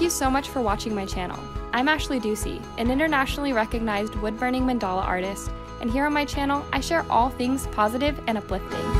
Thank you so much for watching my channel. I'm Ashley Ducey, an internationally recognized wood-burning mandala artist, and here on my channel, I share all things positive and uplifting.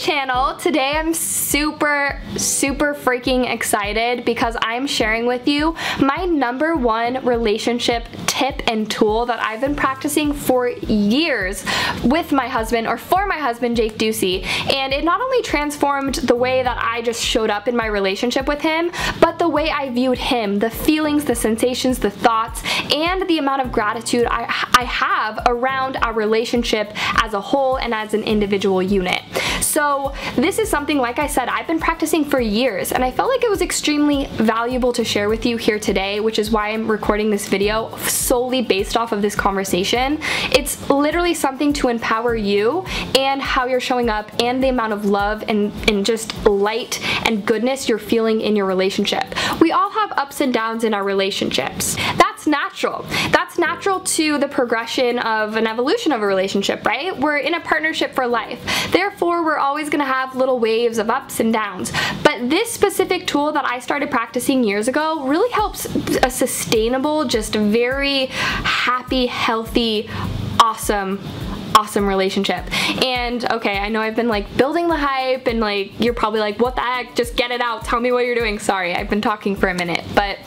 Channel. Today I'm super, super freaking excited because I'm sharing with you my number one relationship tip and tool that I've been practicing for years with my husband or for my husband Jake Ducey and it not only transformed the way that I just showed up in my relationship with him but the way I viewed him, the feelings, the sensations, the thoughts and the amount of gratitude I, I have around our relationship as a whole and as an individual unit. So this is something, like I said, I've been practicing for years and I felt like it was extremely valuable to share with you here today, which is why I'm recording this video solely based off of this conversation. It's literally something to empower you and how you're showing up and the amount of love and, and just light and goodness you're feeling in your relationship. We all have ups and downs in our relationships. That's natural. That's natural to the progression of an evolution of a relationship, right? We're in a partnership for life. Therefore, we're always gonna have little waves of ups and downs. But this specific tool that I started practicing years ago really helps a sustainable, just very happy, healthy, awesome awesome relationship. And okay, I know I've been like building the hype and like you're probably like, what the heck, just get it out, tell me what you're doing. Sorry, I've been talking for a minute. But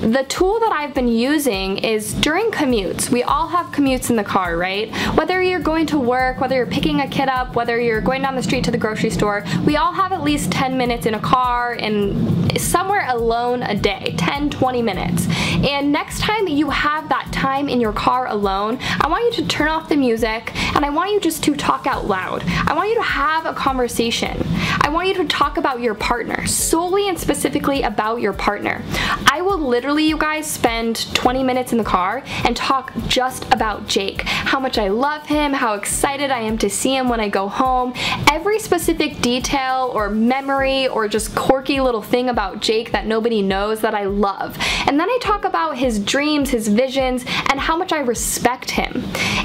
the tool that I've been using is during commutes. We all have commutes in the car, right? Whether you're going to work, whether you're picking a kid up, whether you're going down the street to the grocery store, we all have at least 10 minutes in a car and somewhere alone a day, 10, 20 minutes. And next time you have that time in your car alone, I want you to turn off the music and I want you just to talk out loud. I want you to have a conversation. I want you to talk about your partner, solely and specifically about your partner. I will literally, you guys, spend 20 minutes in the car and talk just about Jake. How much I love him, how excited I am to see him when I go home. Every specific detail or memory or just quirky little thing about Jake that nobody knows that I love. And then I talk about his dreams, his visions, and how much I respect him.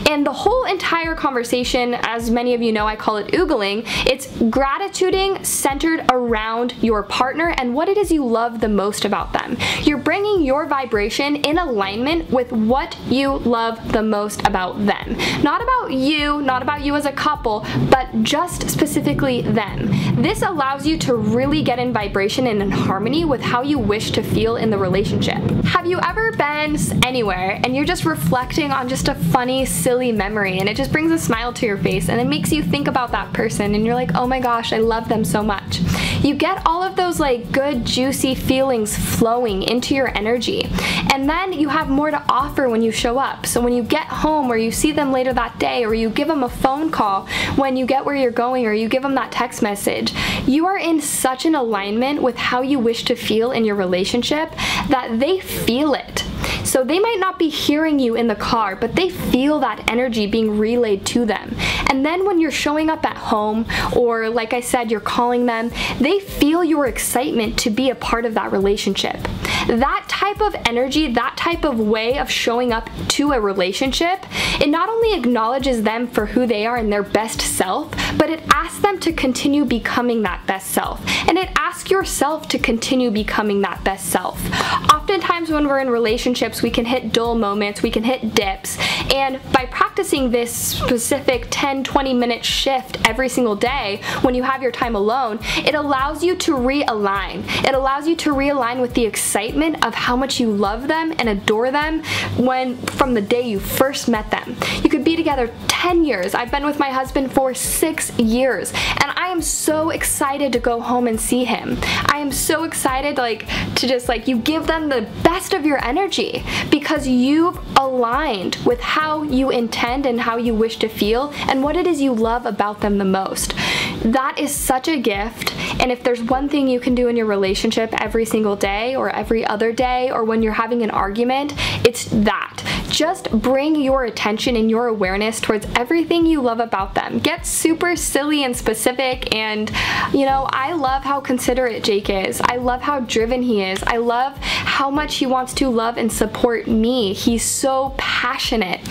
And the whole entire conversation, as many of you know, I call it oogling, it's gratituding centered around your partner and what it is you love the most about them. You're bringing your vibration in alignment with what you love the most about them. Not about you, not about you as a couple, but just specifically them. This allows you to really get in vibration and in harmony with how you wish to feel in the relationship. Have you ever been anywhere and you're just reflecting on just a funny, silly memory and it just brings a smile to your face and it makes you think about that person and you're like, oh my gosh, I love them so much. You get all of those like good, juicy feelings flowing into your energy. And then you have more to offer when you show up. So when you get home or you see them later that day or you give them a phone call when you get where you're going or you give them that text message, you are in such an alignment with how you wish to feel in your relationship that they feel it. So they might not be hearing you in the car, but they feel that energy being relayed to them. And then when you're showing up at home, or like I said, you're calling them, they feel your excitement to be a part of that relationship. That type of energy, that type of way of showing up to a relationship, it not only acknowledges them for who they are and their best self, but it asks them to continue becoming that best self. And it asks yourself to continue becoming that best self. Oftentimes when we're in relationships, we can hit dull moments, we can hit dips, and by practicing this specific 10, 20 minute shift every single day when you have your time alone, it allows you to realign. It allows you to realign with the excitement of how much you love them and adore them when from the day you first met them. You could be together 10 years. I've been with my husband for six years and I am so excited to go home and see him. I am so excited like to just like you give them the best of your energy because you've aligned with how you intend and how you wish to feel and what it is you love about them the most. That is such a gift. And if there's one thing you can do in your relationship every single day or every other day or when you're having an argument, it's that. Just bring your attention and your awareness towards everything you love about them. Get super silly and specific and, you know, I love how considerate Jake is. I love how driven he is. I love how much he wants to love and support me. He's so passionate.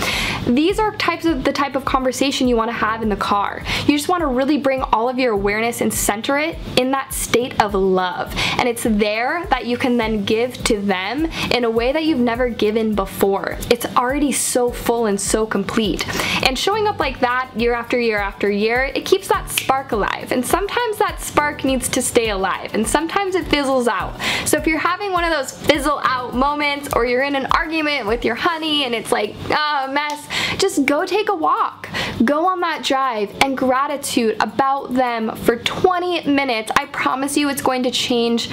These are types of the type of conversation you want to have in the car. You just want to really bring all of your awareness and center it in that state of love. And it's there that you can then give to them in a way that you've never given before. It's already so full and so complete. And showing up like that year after year after year, it keeps that spark alive. And sometimes that spark needs to stay alive and sometimes it fizzles out. So if you're having one of those fizzle out moments or you're in an argument with your honey and it's like, oh, mess, just go take a walk. Go on that drive and gratitude about them for 20 minutes. I promise you it's going to change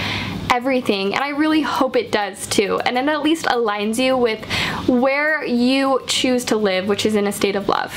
everything and I really hope it does too and it at least aligns you with where you choose to live which is in a state of love.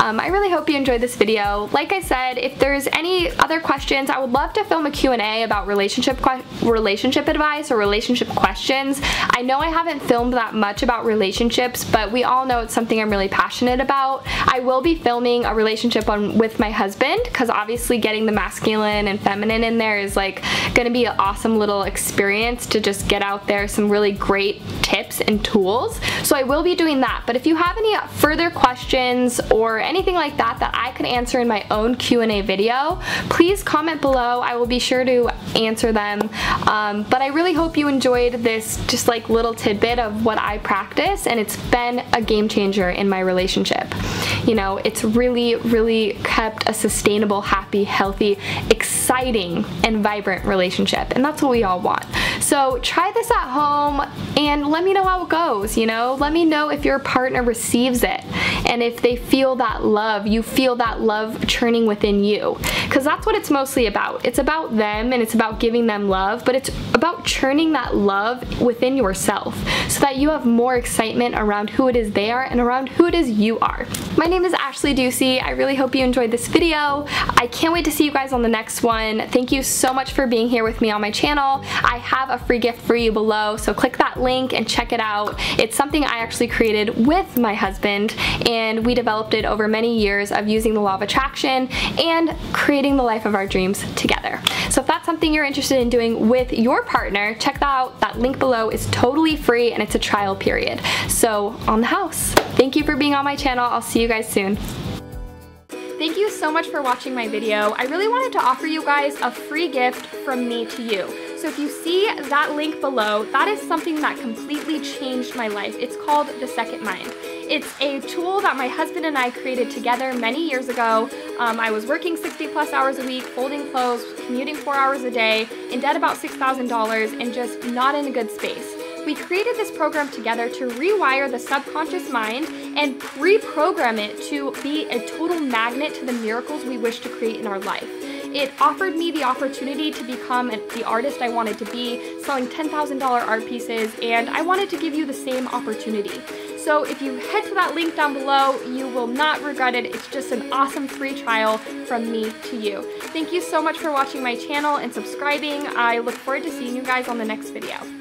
Um, I really hope you enjoyed this video. Like I said if there's any other questions I would love to film a Q&A about relationship relationship advice or relationship questions. I know I haven't filmed that much about relationships but we all know it's something I'm really passionate about. I will be filming a relationship on with my husband because obviously getting the masculine and feminine in there is like gonna be an awesome little experience to just get out there some really great tips and tools. So I will be doing that. But if you have any further questions or anything like that that I could answer in my own Q&A video, please comment below. I will be sure to answer them. Um, but I really hope you enjoyed this just like little tidbit of what I practice and it's been a game changer in my relationship. You know, it's really, really kept a sustainable, happy, healthy, exciting, and vibrant relationship. And that's what we all all want. So try this at home and let me know how it goes, you know? Let me know if your partner receives it and if they feel that love, you feel that love churning within you. Because that's what it's mostly about. It's about them and it's about giving them love, but it's about churning that love within yourself so that you have more excitement around who it is they are and around who it is you are. My name is Ashley Ducey. I really hope you enjoyed this video. I can't wait to see you guys on the next one. Thank you so much for being here with me on my channel. I have a free gift for you below, so click that link and check it out. It's something I actually created with my husband and we developed it over many years of using the law of attraction and creating the life of our dreams together. So if that's something you're interested in doing with your partner, check that out. That link below is totally free and it's a trial period. So on the house. Thank you for being on my channel. I'll see you guys soon. Thank you so much for watching my video. I really wanted to offer you guys a free gift from me to you. So if you see that link below, that is something that completely changed my life. It's called The Second Mind. It's a tool that my husband and I created together many years ago. Um, I was working 60 plus hours a week, folding clothes, commuting four hours a day, in debt about $6,000, and just not in a good space. We created this program together to rewire the subconscious mind and reprogram it to be a total magnet to the miracles we wish to create in our life. It offered me the opportunity to become the artist I wanted to be, selling $10,000 art pieces, and I wanted to give you the same opportunity. So if you head to that link down below, you will not regret it. It's just an awesome free trial from me to you. Thank you so much for watching my channel and subscribing. I look forward to seeing you guys on the next video.